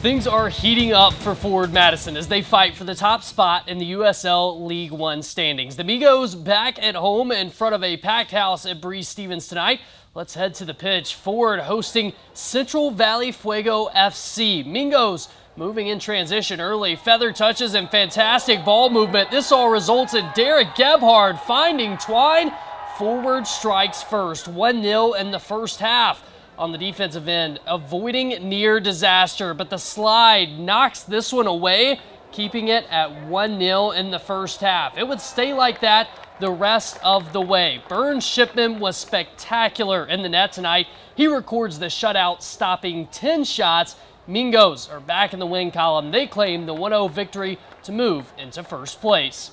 Things are heating up for Forward Madison as they fight for the top spot in the USL League One standings. The Mingos back at home in front of a packed house at Breese Stevens tonight. Let's head to the pitch. Forward hosting Central Valley Fuego FC. Mingos moving in transition early. Feather touches and fantastic ball movement. This all results in Derek Gebhard finding Twine. Forward strikes first. 1-0 in the first half on the defensive end, avoiding near disaster, but the slide knocks this one away, keeping it at 1-0 in the first half. It would stay like that the rest of the way. Bernd Schipmann was spectacular in the net tonight. He records the shutout, stopping 10 shots. Mingos are back in the win column. They claim the 1-0 victory to move into first place.